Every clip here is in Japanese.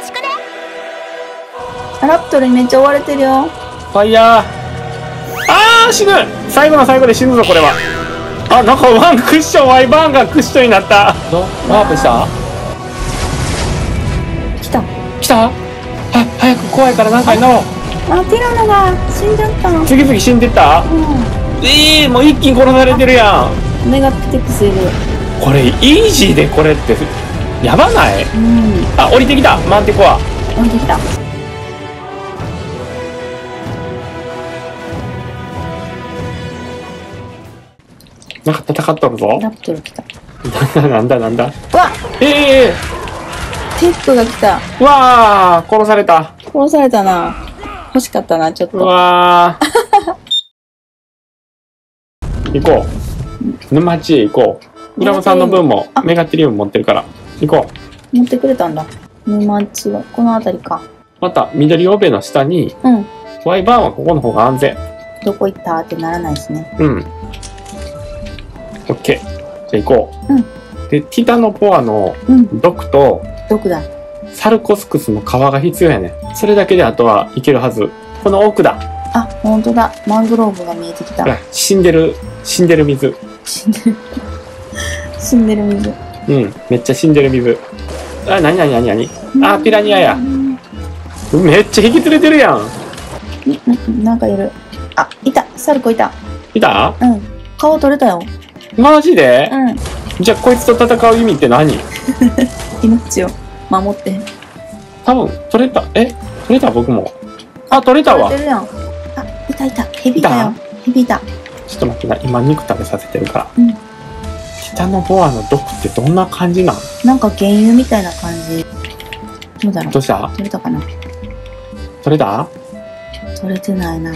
ろしくね。ラプトルにめっちゃ追われてるよ。ファイヤー。あー死ぬ。最後の最後で死ぬぞこれは。あなんかワンクッションワイバーンがクッションになった。どワープした？来た。来た？は早く怖いから何かになろう。あティラノが死んじゃった。次々死んでった？うええー、もう一気に殺されてるやん。んメガピテクスいる。これイージーでこれってやばない？うん。あ降りてきた。マンテコア。降りてきた。なんか戦っとるぞ。ラプトル来た。なんだなんだ。うわええ。テップが来た。わー殺された。殺されたな。欲しかったなちょっうとわー 行こう。沼地へ行こう。浦野さんの分もあ。メガテリウム持ってるから行こう。持ってくれたんだ。沼地は。この辺りか。また緑オベの下にうん。ワイバーンはここの方が安全。どこ行ったってならないしね。うん。オッケー。じゃあ行こう、うん。でティタノポアのうん。毒とどこだ。サルコスクスの皮が必要やね。それだけであとはいけるはず。この奥だ。あ本当だ。マングローブが見えてきた。死んでる死んでる水。死んでる。死んでる水うん。めっちゃ死んでる水あなになになになにあピラニアや。うんめっちゃ引き連れてるやん。んなんかいる。あいた。サルコいた。いた？うん。顔取れたよ。マジで、うん。じゃあこいつと戦う意味って何？命を守って。多分取れた？え？取れた？僕も。あ取れたわ。取れてるやん。あいたいた。ヘビだよ。ヘビだちょっと待ってな。今肉食べさせてるから、うんティタノボアの毒ってどんな感じなん？なんか原油みたいな感じ。どうだろう？どうした？取れたかな？取れた？取れてないな。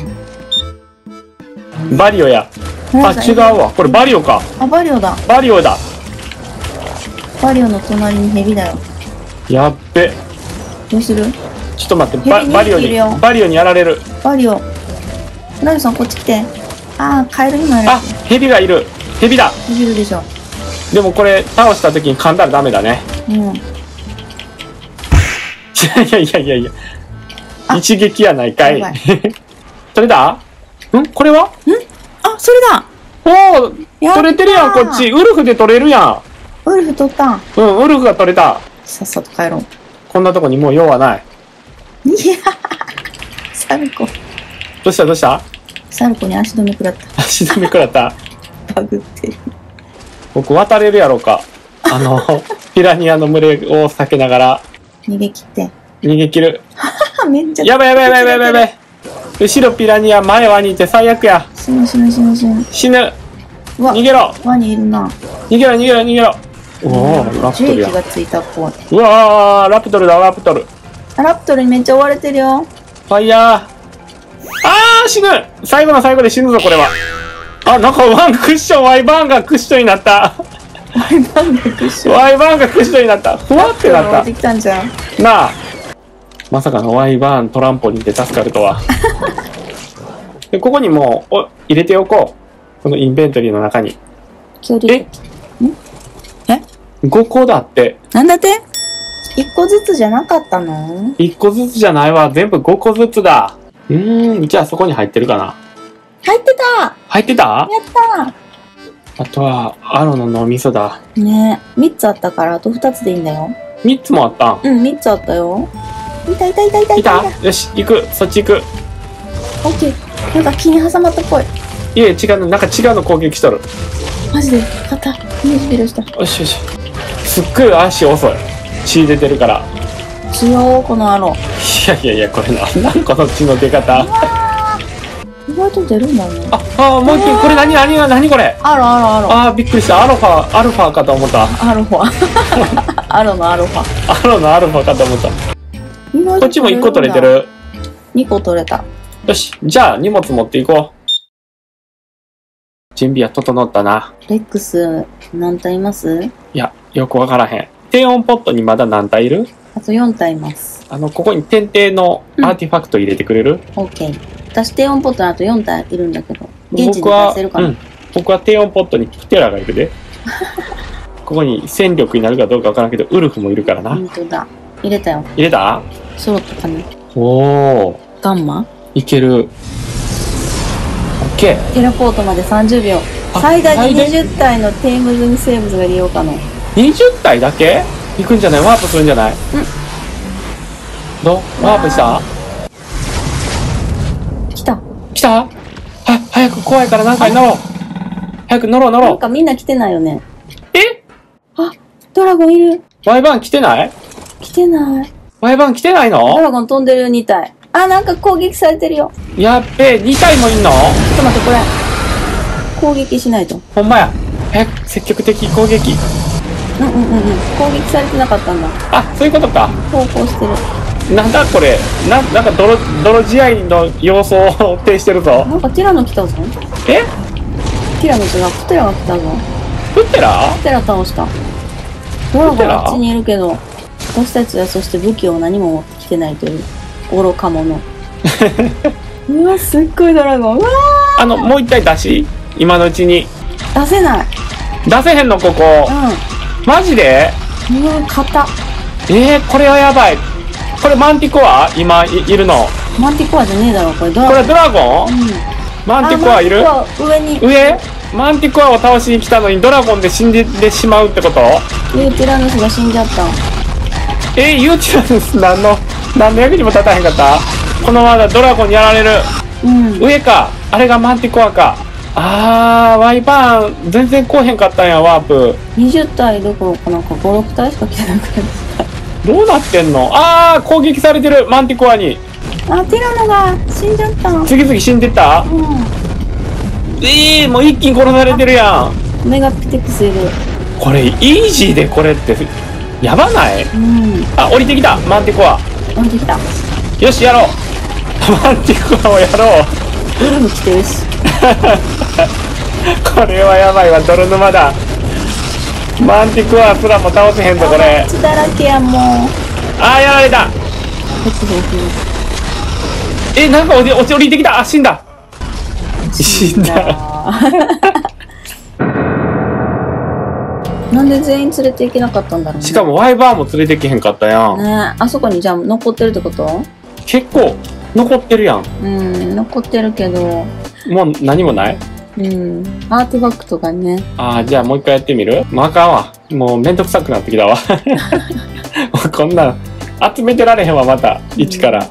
バリオや。あ違うわ。これバリオか。あバリオだ。バリオだ。バリオの隣にヘビだよ。やっべ。どうする？ちょっと待って。ババリオにバリオにやられる。バリオ。ラルさんこっち来て。あーカエルにもやらあヘビがいる。ヘビだ。ヘビいるでしょでもこれ倒した時に噛んだらダメだね。うん。いやいやいやいやあ。一撃やないかい。やばい。取れたん？これは？あそれだ。おお取れてるやんこっち。ウルフで取れるやウルフ取ったん。うんウルフが取れた。さっさと帰ろう。こんなとこにもう用はない。いやサルコ。どうしたどうした？サルコに足止め食らっ足止め食らったた。バグってる僕渡れるやろうか。あの ピラニアの群れを避けながら。逃げ切って。逃げ切る。あ めっちゃやばいやばいやばいやばいやばい後ろピラニア前ワニって最悪や。死ぬ死ぬ死ぬ死ぬ。死ぬ。逃げろ。ワニいるな。逃げろ逃げろ逃げろ。おおラプ樹トルや。液がついたっぽいうわーラプトルだラプトル。あラプトルにめっちゃ追われてるよ。ファイヤー。あー死ぬ。最後の最後で死ぬぞこれはあなんかワンクッションワイバーンがクッションになった。ワイバンがクッション。ワイバーンがクッションになった。ふわってなった。てきたんじゃん。なあ。まさかのワイバーントランポリンで助かるとは。でここにもうお入れておこう。このインベントリーの中に。距離。え？え？5個だって。なんだって？一個ずつじゃなかったの？1個ずつじゃないわ。全部5個ずつだ。うーん。じゃあそこに入ってるかな。入ってた。や入ってた？った。あとはアロの脳みそだ。ね。え3つあったからあと2つでいいんだよ。3つもあった？んうん3つあったよ。いたいたいたいたい。いた？たよし行く。そっち行く。オッケー。なんか木に挟まったっぽい。いえ違うの。なんか違うの攻撃しとる。マジで？肩ミスピルしたよしよし。すっごい足遅い。血出てるから。強いこのアロ。いやいやいやこれな。んなんこの血の出方意外と出るんだねああもう一回これ何何何これ？アロアロアロ。あーびっくりした。アルファアルファかと思った。アロファ。アロのアロファ。アロのアルファかと思った。こっちも1個取れてる。2個取れた。よしじゃあ荷物持っていこう。準備は整ったな。レックス何体います？いやよくわからへん。低温ポットにまだ何体いる？あと4体います。あのここに点々のアーティファクト入れてくれる、OK 私低温ポットにあと4体いるんだけど現地に僕は出せるかな、うん、僕は低温ポットにキテラがいるで ここに戦力になるかどうかわからんけどウルフもいるからな、本当だ。入れたよ。入れた？ソロットかね。おおガンマ？いける。オッケー。テレポートまで30秒。あ最大で最大20体のテーム済み生物が利用可能。20体だけ？行くんじゃない？ワープするんじゃない？どう？ワープした？来た？は、早く怖いからなんかに乗ろう。早く乗ろう乗ろなんかみんな来てないよね。う。え？あ、ドラゴンいる。ワイバーン来てない？来てない。ワイバーン来てないドのラゴン飛んでる2体。あ、なんか攻撃されてるよ。やっべえ、2体もいんの？ちょっと待って、これ。攻撃しないと。ほんまや。早く積極的攻撃。うんうんうんうん。攻撃されてなかったんだ。あ、そういうことか。投降してる。なんだこれ？な、なんか泥、泥試合の様相を呈してるぞ。なんかティラノ来たぞ。え？ティラノ違う。プテラが来たぞ。プッテラ？プテラ倒した。ドラゴンプテラあっちにいるけど、私たちはそして武器を何も持ってきてないという愚か者。うわ、すっごいドラゴン。うわあの、もう一体出し？今のうちに。ー出せない。出せへんのここ。マジで？うん。うわ、硬。えー、これはやばい。これマンティコア？今いいるの？マンティコアじゃねえだろ、これドラこれ。ドラゴン？うん。マンティコアいる？上に、上？マンティコアを倒しに来たのにドラゴンで死んでてしまうってこと？ユーティラノスが死んじゃった。えー、ユーチランス何の、何の役にも立たへんかった？このままドラゴンにやられる。うん。上か？あれがマンティコアか？あー、ワイパーン、全然来おへんかったんや、ワープ。20体どこ？ろかなんか5、6体しか来てなくて。どうなってんの？あー、攻撃されてる、マンティコアに。あ、ティラノが死んじゃった。う次々死んでった？えー、もう一気に殺されてるやん。ん。メガピテクスいる。これ、イージーでこれって、やばない？うん。あ、降りてきた、マンティコア。降りてきた。よし、やろう。マンティコアをやろう。ウルフ来てるし。これはやばいわ、泥沼だ。マンティコアすらも倒せへんぞ、これ。血だらけやもう。あー、やられた。え、なんか落ち、降りてきた。あ、死んだ。ツ。死んだ。なんで全員連れて行けなかったんだろうね。しかも、ワイバーも連れてけへんかったやん。ねあそこにじゃあ残ってるってこと？結構、残ってるやん。うん、残ってるけど、もう何もない？うん、アーティファクトがね、ああ、じゃあもう一回やってみる？もうあかんわ。もうめんどくさくなってきたわ。こんなん、集めてられへんわ、また。一から。